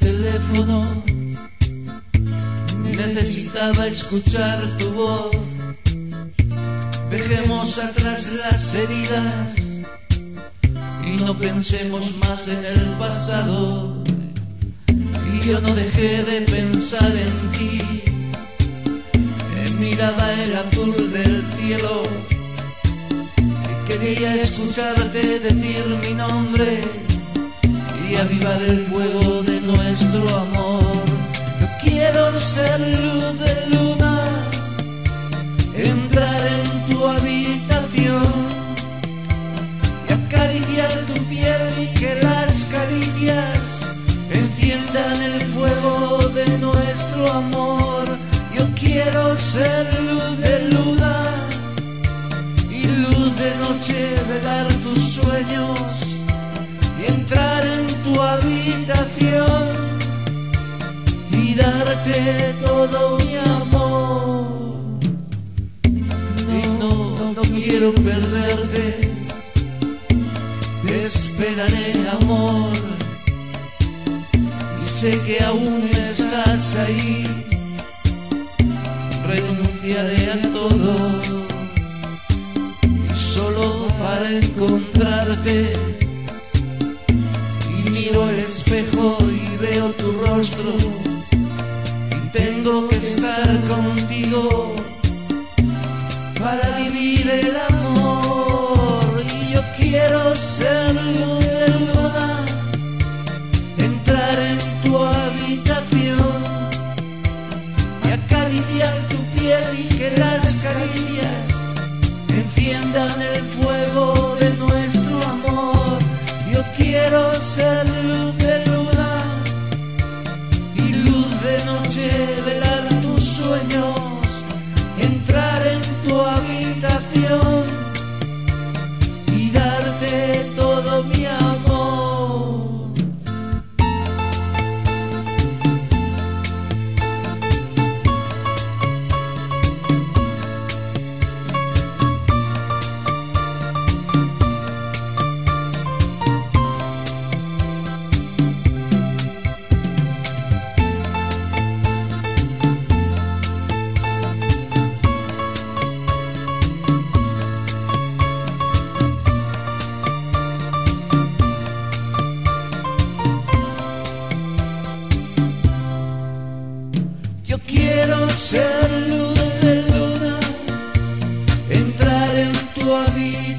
teléfono. Necesitaba escuchar tu voz. Dejemos atrás las heridas y no pensemos más en el pasado. Y yo no dejé de pensar en ti. En mirada el azul del cielo. Y quería escucharte decir mi nombre y avivar el fuego de nuestro amor. Yo quiero ser luz de luna, entrar en tu habitación y acariciar tu piel y que las caricias enciendan el fuego de nuestro amor. Yo quiero ser luz de luna y luz de noche velar tus sueños todo mi amor. Y no, no quiero perderte, te esperaré amor. Y sé que aún estás ahí, renunciaré a todo. Solo para encontrarte y miro el espejo y veo tu rostro tengo que estar contigo para vivir el amor. Y yo quiero ser luz de luna entrar en tu habitación y acariciar tu piel y que las caricias enciendan el fuego de nuestro amor. Yo quiero ser luz Yo quiero ser luz de luna, entrar en tu vida.